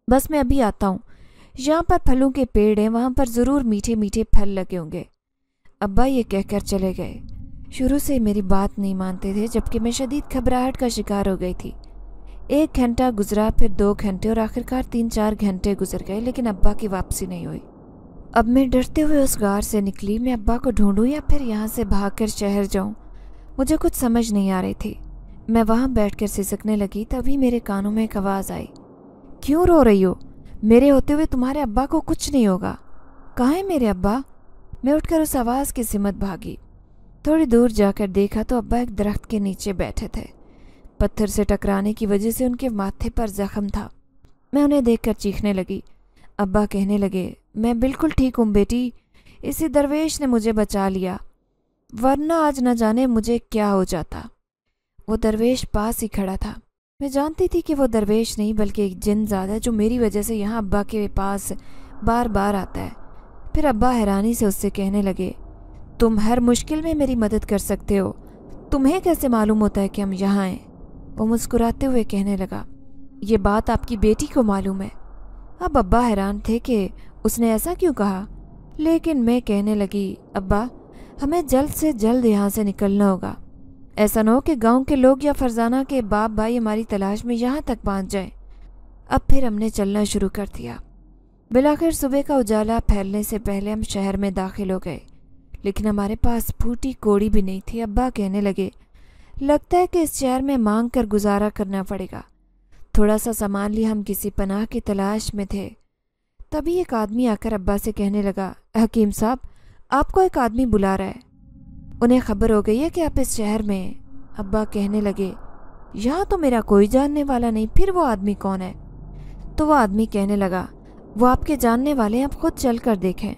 बस मैं अभी आता हूँ। यहाँ पर फलों के पेड़ हैं, वहाँ पर ज़रूर मीठे मीठे फल लगे होंगे। अब्बा ये कहकर चले गए। शुरू से मेरी बात नहीं मानते थे, जबकि मैं शदीद घबराहट का शिकार हो गई थी। एक घंटा गुजरा, फिर दो घंटे और आखिरकार तीन चार घंटे गुजर गए, लेकिन अब्बा की वापसी नहीं हुई। अब मैं डरते हुए उस गार से निकली, मैं अब्बा को ढूंढूं या फिर यहाँ से भागकर शहर जाऊँ? मुझे कुछ समझ नहीं आ रही थी। मैं वहाँ बैठकर सिसकने लगी, तभी मेरे कानों में एक आवाज़ आई। क्यों रो रही हो? मेरे होते हुए तुम्हारे अब्बा को कुछ नहीं होगा। कहाँ है मेरे अब्बा? मैं उठकर उस आवाज़ की सिमत भागी। थोड़ी दूर जाकर देखा तो अब्बा एक दरख्त के नीचे बैठे थे। पत्थर से टकराने की वजह से उनके माथे पर जख्म था। मैं उन्हें देखकर चीखने लगी। अब्बा कहने लगे, मैं बिल्कुल ठीक हूँ बेटी, इसी दरवेश ने मुझे बचा लिया, वरना आज न जाने मुझे क्या हो जाता। वो दरवेश पास ही खड़ा था। मैं जानती थी कि वो दरवेश नहीं, बल्कि एक जिन ज़्यादा जो मेरी वजह से यहाँ अब्बा के पास बार बार आता है। फिर अब्बा हैरानी से उससे कहने लगे, तुम हर मुश्किल में मेरी मदद कर सकते हो। तुम्हें कैसे मालूम होता है कि हम यहाँ हैं वो मुस्कुराते हुए कहने लगा, ये बात आपकी बेटी को मालूम है। अब अब्बा हैरान थे कि उसने ऐसा क्यों कहा। लेकिन मैं कहने लगी, अब्बा, हमें जल्द से जल्द यहाँ से निकलना होगा। ऐसा न हो कि गाँव के लोग या फरजाना के बाप भाई हमारी तलाश में यहाँ तक पहुँच जाएँ। अब फिर हमने चलना शुरू कर दिया। बिलाखिर सुबह का उजाला फैलने से पहले हम शहर में दाखिल हो गए। लेकिन हमारे पास फूटी कोड़ी भी नहीं थी, अब्बा कहने लगे लगता है कि इस शहर में मांग कर गुजारा करना पड़ेगा। थोड़ा सा सामान लिए हम किसी पनाह की तलाश में थे। तभी एक आदमी आकर अब्बा से कहने लगा, हकीम साहब, आपको एक आदमी बुला रहा है। उन्हें खबर हो गई है कि आप इस शहर में अब्बा कहने लगे, यहाँ तो मेरा कोई जानने वाला नहीं, फिर वो आदमी कौन है? तो वो आदमी कहने लगा, वो आपके जानने वाले आप खुद चल कर देखें।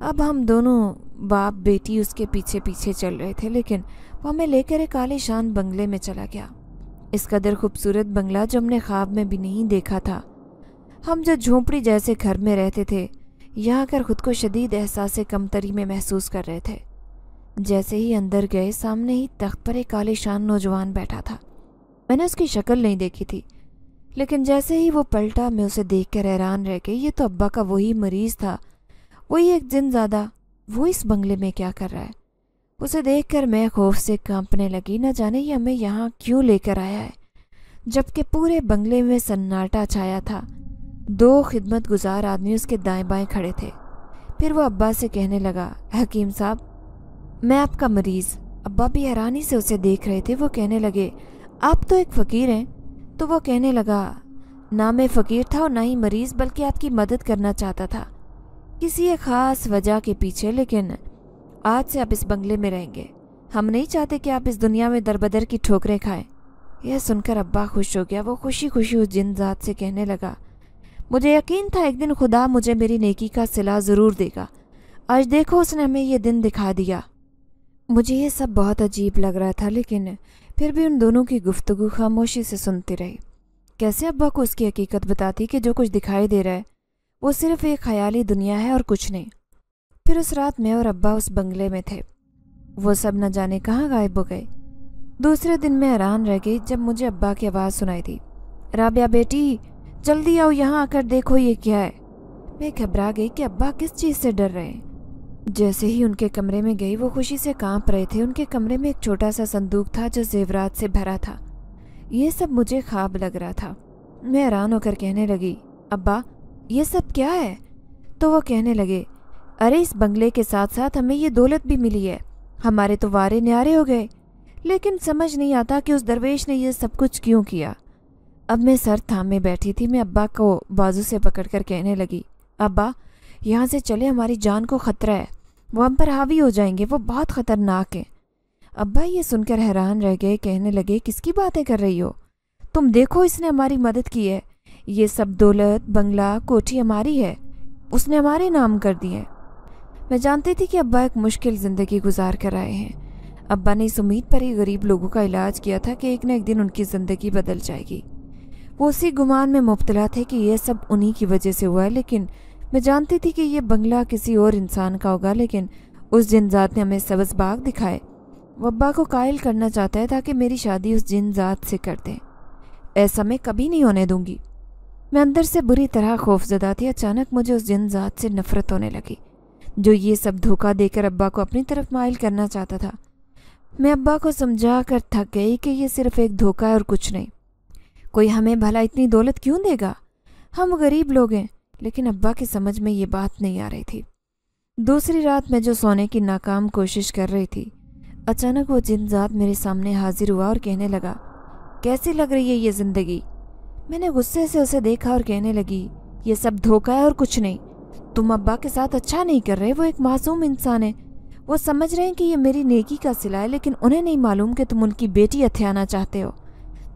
अब हम दोनों बाप बेटी उसके पीछे पीछे चल रहे थे, लेकिन वो हमें लेकर एक आलीशान बंगले में चला गया। इस कदर खूबसूरत बंगला जो हमने ख्वाब में भी नहीं देखा था। हम जो झोंपड़ी जैसे घर में रहते थे, यहाँ आकर खुद को शदीद एहसास कमतरी में महसूस कर रहे थे। जैसे ही अंदर गए, सामने ही तख्त पर एक आलीशान नौजवान बैठा था। मैंने उसकी शक्ल नहीं देखी थी, लेकिन जैसे ही वो पलटा, मैं उसे देख कर हैरान रह गई, ये तो अब्बा का वही मरीज़ था। वही एक जिन ज़्यादा वो इस बंगले में क्या कर रहा है? उसे देखकर मैं खौफ से कांपने लगी, न जाने ये हमें यहाँ क्यों लेकर आया है? जबकि पूरे बंगले में सन्नाटा छाया था। दो खिदमत गुजार आदमी उसके दाएँ बाएँ खड़े थे। फिर वो अब्बा से कहने लगा, हकीम साहब, मैं आपका मरीज़। अब्बा भी हैरानी से उसे देख रहे थे। वो कहने लगे, आप तो एक फ़कीर हैं। तो वो कहने लगा, ना मैं फ़कीर था और ना ही मरीज़, बल्कि आपकी मदद करना चाहता था। किसी एक ख़ास वजह के पीछे, लेकिन आज से आप इस बंगले में रहेंगे। हम नहीं चाहते कि आप इस दुनिया में दरबदर की ठोकरें खाएँ। यह सुनकर अब्बा खुश हो गया। वो खुशी खुशी उस जिन जात से कहने लगा, मुझे यकीन था एक दिन खुदा मुझे मेरी नेकी का सिला ज़रूर देगा। आज देखो उसने हमें यह दिन दिखा दिया। मुझे ये सब बहुत अजीब लग रहा था, लेकिन फिर भी उन दोनों की गुफ्तु खामोशी से सुनती रही। कैसे अब्बा को उसकी हकीकत बताती कि जो कुछ दिखाई दे रहा है, वो सिर्फ़ एक ख्याली दुनिया है और कुछ नहीं। फिर उस रात मैं और अब्बा उस बंगले में थे। वो सब न जाने कहाँ गायब हो गए। दूसरे दिन मैं हैरान रह गई जब मुझे अब्बा की आवाज़ सुनाई दी। राबिया बेटी, जल्दी आओ, यहाँ आकर देखो ये क्या है। मैं घबरा गई कि अब्बा किस चीज़ से डर रहे हैं। जैसे ही उनके कमरे में गई, वो खुशी से काँप रहे थे। उनके कमरे में एक छोटा सा संदूक था जो जेवरात से भरा था। ये सब मुझे ख्वाब लग रहा था। मैं हैरान होकर कहने लगी, अब्बा, ये सब क्या है? तो वो कहने लगे अरे, इस बंगले के साथ साथ हमें ये दौलत भी मिली है। हमारे तो वारे न्यारे हो गए। लेकिन समझ नहीं आता कि उस दरवेश ने यह सब कुछ क्यों किया। अब मैं सर थामे बैठी थी, मैं अब्बा को बाजू से पकड़कर कहने लगी, अब्बा, यहाँ से चले, हमारी जान को ख़तरा है। वो हम पर हावी हो जाएँगे, वो बहुत ख़तरनाक है। अब्बा ये सुनकर हैरान रह गए, कहने लगे, किसकी बातें कर रही हो? तुम देखो, इसने हमारी मदद की है। ये सब दौलत, बंगला, कोठी हमारी है। उसने हमारे नाम कर दिए मैं जानती थी कि अब्बा एक मुश्किल ज़िंदगी गुजार कर आए हैं। अब्बा ने इस उम्मीद पर ही गरीब लोगों का इलाज किया था कि एक न एक दिन उनकी ज़िंदगी बदल जाएगी। वो उसी गुमान में मुबतला थे कि यह सब उन्हीं की वजह से हुआ है, लेकिन मैं जानती थी कि यह बंगला किसी और इंसान का होगा, लेकिन उस जिन ज़ात ने हमें सबस बाग दिखाए, वो अब्बा को कायल करना चाहता है ताकि मेरी शादी उस जिन ज़ात से कर दें। ऐसा मैं कभी नहीं होने दूँगी। मैं अंदर से बुरी तरह खौफजदा थी, अचानक मुझे उस जिन ज़ात से नफ़रत होने लगी। जो ये सब धोखा देकर अब्बा को अपनी तरफ़ माइल करना चाहता था। मैं अब्बा को समझा कर थक गई कि ये सिर्फ़ एक धोखा है और कुछ नहीं। कोई हमें भला इतनी दौलत क्यों देगा? हम गरीब लोग हैं, लेकिन अब्बा की समझ में ये बात नहीं आ रही थी। दूसरी रात मैं जो सोने की नाकाम कोशिश कर रही थी, अचानक वो जिनजात मेरे सामने हाजिर हुआ और कहने लगा, कैसी लग रही है ये ज़िंदगी? मैंने गुस्से से उसे देखा और कहने लगी, ये सब धोखा है और कुछ नहीं। तुम अब्बा के साथ अच्छा नहीं कर रहे, वो एक मासूम इंसान है। वो समझ रहे हैं कि ये मेरी नेकी का सिला है, लेकिन उन्हें नहीं मालूम कि तुम उनकी बेटी हथियाना चाहते हो।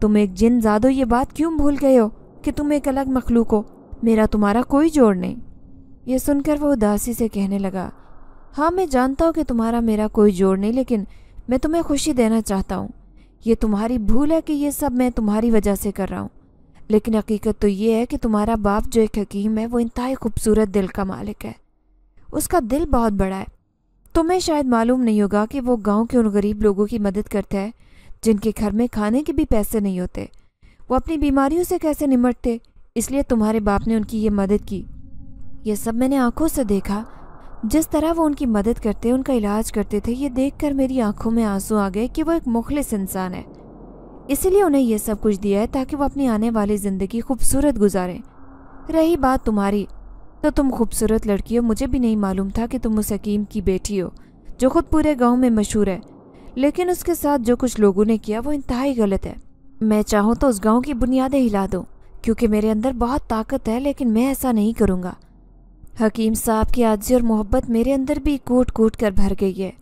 तुम एक जिन जादो ये बात क्यों भूल गए हो कि तुम एक अलग मखलूक हो? मेरा तुम्हारा कोई जोड़ नहीं। ये सुनकर वो उदासी से कहने लगा हाँ मैं जानता हूँ कि तुम्हारा मेरा कोई जोड़ नहीं, लेकिन मैं तुम्हें खुशी देना चाहता हूँ। ये तुम्हारी भूल है कि ये सब मैं तुम्हारी वजह से कर रहा हूँ। लेकिन हकीकत तो ये है कि तुम्हारा बाप जो एक हकीम है, वो इंतहाई खूबसूरत दिल का मालिक है। उसका दिल बहुत बड़ा है। तुम्हें शायद मालूम नहीं होगा कि वो गाँव के उन गरीब लोगों की मदद करता है, जिनके घर में खाने के भी पैसे नहीं होते। वो अपनी बीमारियों से कैसे निमटते? इसलिए तुम्हारे बाप ने उनकी ये मदद की। ये सब मैंने आँखों से देखा। जिस तरह वो उनकी मदद करते, उनका इलाज करते थे, ये देखकर मेरी आँखों में आँसू आ गए कि वो एक मुखलिस इंसान है। इसीलिए उन्हें यह सब कुछ दिया है ताकि वो अपनी आने वाली ज़िंदगी खूबसूरत गुजारें। रही बात तुम्हारी तो तुम खूबसूरत लड़की हो, मुझे भी नहीं मालूम था कि तुम उस हकीम की बेटी हो, जो खुद पूरे गाँव में मशहूर है। लेकिन उसके साथ जो कुछ लोगों ने किया, वो इंतहाई गलत है। मैं चाहूँ तो उस गाँव की बुनियादें हिला दूँ, क्योंकि मेरे अंदर बहुत ताकत है, लेकिन मैं ऐसा नहीं करूँगा। हकीम साहब की आजी और मोहब्बत मेरे अंदर भी कूट कूट कर भर गई है।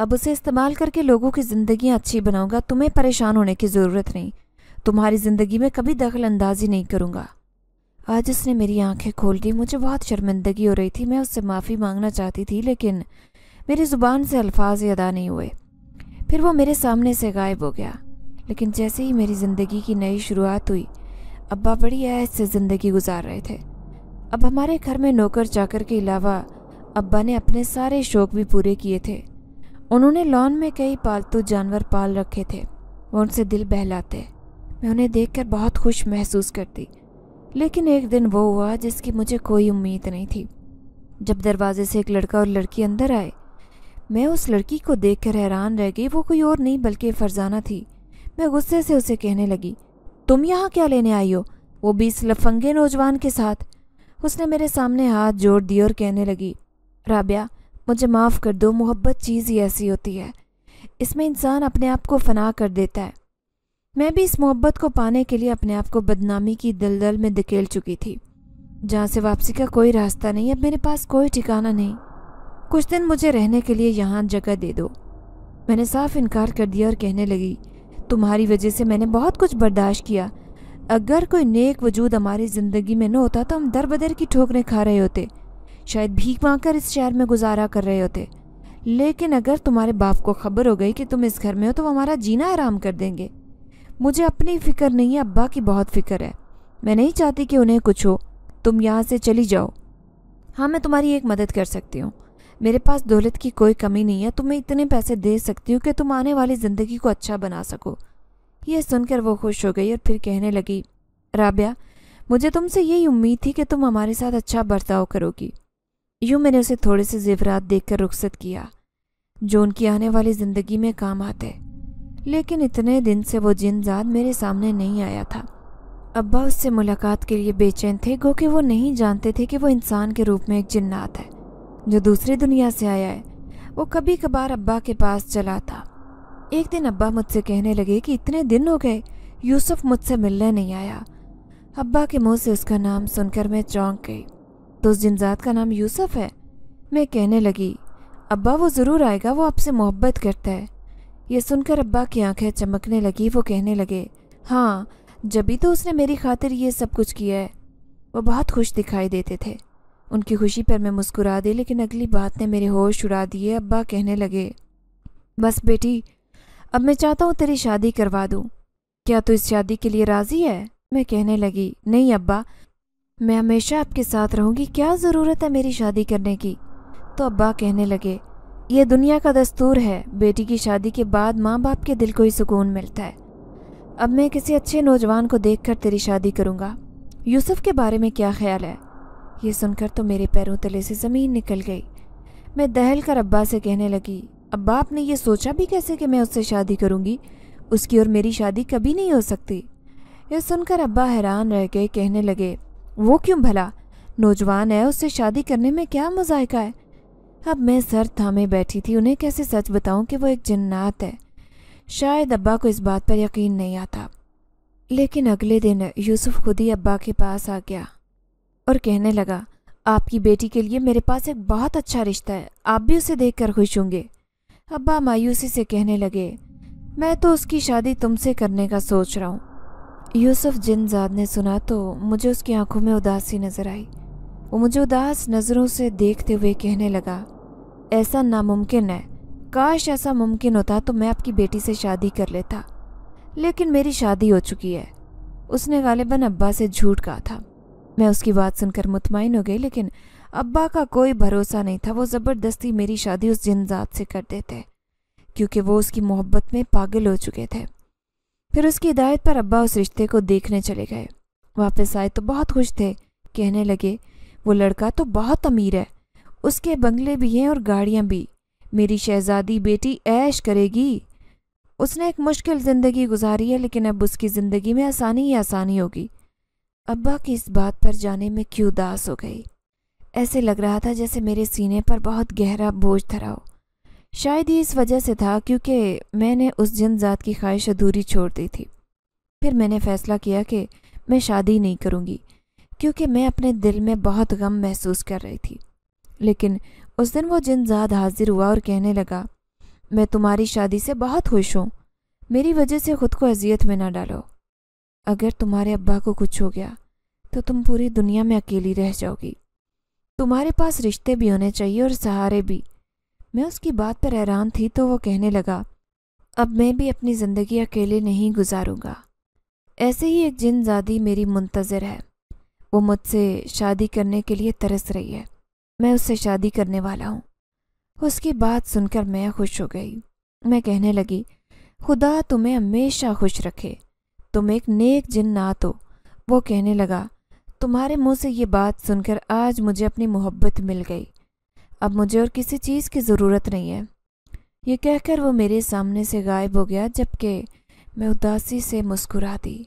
अब उसे इस्तेमाल करके लोगों की ज़िंदगी अच्छी बनाऊँगा, तुम्हें परेशान होने की ज़रूरत नहीं। तुम्हारी ज़िंदगी में कभी दखल अंदाजी नहीं करूँगा। आज उसने मेरी आँखें खोल दी, मुझे बहुत शर्मिंदगी हो रही थी, मैं उससे माफ़ी मांगना चाहती थी, लेकिन मेरी ज़ुबान से अल्फाज अदा नहीं हुए। फिर वो मेरे सामने से गायब हो गया। लेकिन जैसे ही मेरी ज़िंदगी की नई शुरुआत हुई, अब्बा बड़ी ऐस से ज़िंदगी गुजार रहे थे। अब हमारे घर में नौकर चाकर के अलावा अब्बा ने अपने सारे शौक भी पूरे किए थे। उन्होंने लॉन में कई पालतू जानवर पाल रखे थे। वो उनसे दिल बहलाते। मैं उन्हें देखकर बहुत खुश महसूस करती। लेकिन एक दिन वो हुआ जिसकी मुझे कोई उम्मीद नहीं थी। जब दरवाजे से एक लड़का और लड़की अंदर आए, मैं उस लड़की को देखकर हैरान रह गई। वो कोई और नहीं, बल्कि फरजाना थी। मैं गुस्से से उसे कहने लगी, तुम यहाँ क्या लेने आई हो? वो इस लफंगे नौजवान के साथ। उसने मेरे सामने हाथ जोड़ दिए और कहने लगी, राबिया मुझे माफ़ कर दो, मोहब्बत चीज़ ही ऐसी होती है। इसमें इंसान अपने आप को फना कर देता है। मैं भी इस मोहब्बत को पाने के लिए अपने आप को बदनामी की दलदल में धकेल चुकी थी। जहाँ से वापसी का कोई रास्ता नहीं, अब मेरे पास कोई ठिकाना नहीं। कुछ दिन मुझे रहने के लिए यहाँ जगह दे दो। मैंने साफ़ इनकार कर दिया और कहने लगी, तुम्हारी वजह से मैंने बहुत कुछ बर्दाश्त किया। अगर कोई नेक वजूद हमारी ज़िंदगी में न होता तो हम दर बदर की ठोकरें खा रहे होते। शायद भीख मांग कर इस शहर में गुजारा कर रहे होते। लेकिन अगर तुम्हारे बाप को खबर हो गई कि तुम इस घर में हो तो वो हमारा जीना आराम कर देंगे। मुझे अपनी फ़िक्र नहीं है, अब्बा की बहुत फ़िक्र है। मैं नहीं चाहती कि उन्हें कुछ हो। तुम यहाँ से चली जाओ। हाँ मैं तुम्हारी एक मदद कर सकती हूँ। मेरे पास दौलत की कोई कमी नहीं है। तुम्हें इतने पैसे दे सकती हूँ कि तुम आने वाली ज़िंदगी को अच्छा बना सको। यह सुनकर वो खुश हो गई और फिर कहने लगी, राबिया, मुझे तुमसे यही उम्मीद थी कि तुम हमारे साथ अच्छा बर्ताव करोगी। यूँ मैंने उसे थोड़े से जेवरात देखकर रुखसत किया, जो उनकी आने वाली ज़िंदगी में काम आते। लेकिन इतने दिन से वो जिनजाद मेरे सामने नहीं आया था। अब्बा उससे मुलाकात के लिए बेचैन थे गो कि वो नहीं जानते थे कि वो इंसान के रूप में एक जिन्नात है, जो दूसरी दुनिया से आया है। वो कभी कभार अब्बा के पास चला था। एक दिन अब्बा मुझसे कहने लगे कि इतने दिन हो गए, यूसुफ मुझसे मिलने नहीं आया। अब्बा के मुँह से उसका नाम सुनकर मैं चौंक गई। तो उस जिनजात का नाम यूसुफ है। मैं कहने लगी, अब्बा वो ज़रूर आएगा, वो आपसे मोहब्बत करता है। ये सुनकर अब्बा की आँखें चमकने लगी, वो कहने लगे हाँ जभी तो उसने मेरी खातिर ये सब कुछ किया है। वो बहुत खुश दिखाई देते थे। उनकी खुशी पर मैं मुस्कुरा दी, लेकिन अगली बात ने मेरे होश उड़ा दिए। अब्बा कहने लगे, बस बेटी, अब मैं चाहता हूँ तेरी शादी करवा दूँ। क्या तू तो इस शादी के लिए राज़ी है? मैं कहने लगी, नहीं अब्बा मैं हमेशा आपके साथ रहूँगी, क्या ज़रूरत है मेरी शादी करने की? तो अब्बा कहने लगे यह दुनिया का दस्तूर है, बेटी की शादी के बाद माँ बाप के दिल को ही सुकून मिलता है। अब मैं किसी अच्छे नौजवान को देखकर तेरी शादी करूँगा। यूसुफ के बारे में क्या ख्याल है? ये सुनकर तो मेरे पैरों तले से ज़मीन निकल गई। मैं दहल कर अब्बा से कहने लगी, अब्बा, आपने ये सोचा भी कैसे कि मैं उससे शादी करूँगी? उसकी और मेरी शादी कभी नहीं हो सकती? यह सुनकर अब्बा हैरान रह गए, कहने लगे वो क्यों भला? नौजवान है, उससे शादी करने में क्या मजायका है अब मैं सर थामे बैठी थी, उन्हें कैसे सच बताऊँ कि वो एक जन्नात है? शायद अब्बा को इस बात पर यकीन नहीं आता। लेकिन अगले दिन यूसुफ खुद ही अब्बा के पास आ गया और कहने लगा, आपकी बेटी के लिए मेरे पास एक बहुत अच्छा रिश्ता है, आप भी उसे देखकर खुश होंगे। अब्बा मायूसी से कहने लगे, मैं तो उसकी शादी तुमसे करने का सोच रहा हूँ। यूसुफ जिनजाद ने सुना तो मुझे उसकी आँखों में उदासी नज़र आई। वो मुझे उदास नज़रों से देखते हुए कहने लगा, ऐसा नामुमकिन है। काश ऐसा मुमकिन होता तो मैं आपकी बेटी से शादी कर लेता। लेकिन मेरी शादी हो चुकी है। उसने गालिबन अब्बा से झूठ कहा था। मैं उसकी बात सुनकर मुतमिन हो गई, लेकिन अब्बा का कोई भरोसा नहीं था। वो ज़बरदस्ती मेरी शादी उस जिनजात से कर देते, क्योंकि वो उसकी मोहब्बत में पागल हो चुके थे। फिर उसकी हिदायत पर अब्बा उस रिश्ते को देखने चले गए। वापस आए तो बहुत खुश थे। कहने लगे, वो लड़का तो बहुत अमीर है। उसके बंगले भी हैं और गाड़ियाँ भी। मेरी शहजादी बेटी ऐश करेगी। उसने एक मुश्किल ज़िंदगी गुजारी है, लेकिन अब उसकी ज़िंदगी में आसानी ही आसानी होगी। अब्बा की इस बात पर जाने में क्यों उदास हो गई? ऐसे लग रहा था जैसे मेरे सीने पर बहुत गहरा बोझ धरा हो। शायद ये इस वजह से था क्योंकि मैंने उस जिन जात की ख्वाहिश अधूरी छोड़ दी थी। फिर मैंने फैसला किया कि मैं शादी नहीं करूँगी, क्योंकि मैं अपने दिल में बहुत गम महसूस कर रही थी। लेकिन उस दिन वो जिन जात हाजिर हुआ और कहने लगा, मैं तुम्हारी शादी से बहुत खुश हूँ। मेरी वजह से खुद को अजियत में ना डालो। अगर तुम्हारे अब्बा को कुछ हो गया तो तुम पूरी दुनिया में अकेली रह जाओगी। तुम्हारे पास रिश्ते भी होने चाहिए और सहारे भी। मैं उसकी बात पर हैरान थी तो वो कहने लगा, अब मैं भी अपनी ज़िंदगी अकेले नहीं गुजारूँगा। ऐसे ही एक जिनजादी मेरी मुंतज़र है, वो मुझसे शादी करने के लिए तरस रही है। मैं उससे शादी करने वाला हूँ। उसकी बात सुनकर मैं खुश हो गई। मैं कहने लगी, खुदा तुम्हें हमेशा खुश रखे। तुम एक नेक जिन ना तो वो कहने लगा, तुम्हारे मुँह से ये बात सुनकर आज मुझे अपनी मोहब्बत मिल गई। अब मुझे और किसी चीज़ की ज़रूरत नहीं है। ये कहकर वो मेरे सामने से गायब हो गया, जबकि मैं उदासी से मुस्कुरा दी।